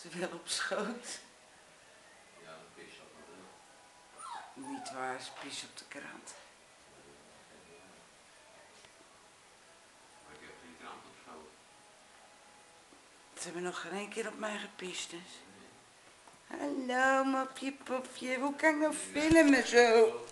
Ze wel op schoot. Ja, een pis op de. Niet waar, is pis op de krant. Maar ik heb geen krant op schoot. Ze hebben nog geen keer op mij gepist dus. Hallo, mopje popje, hoe kan ik nou filmen zo?